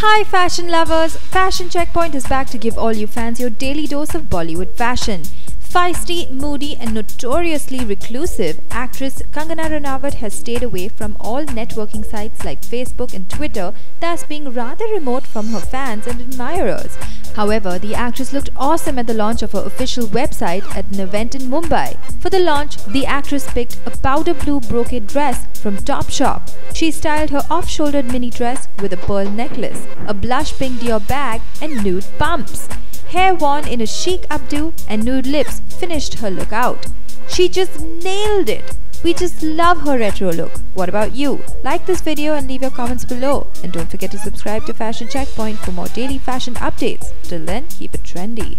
Hi fashion lovers! Fashion Checkpoint is back to give all you fans your daily dose of Bollywood fashion. Feisty, moody and notoriously reclusive, actress Kangana Ranaut has stayed away from all networking sites like Facebook and Twitter, thus being rather remote from her fans and admirers. However, the actress looked awesome at the launch of her official website at an event in Mumbai. For the launch, the actress picked a powder blue brocade dress from Topshop. She styled her off-shouldered mini dress with a pearl necklace, a blush pink Dior bag and nude pumps. Hair worn in a chic updo and nude lips finished her look out. She just nailed it! We just love her retro look. What about you? Like this video and leave your comments below. And don't forget to subscribe to Fashion Checkpoint for more daily fashion updates. Till then, keep it trendy.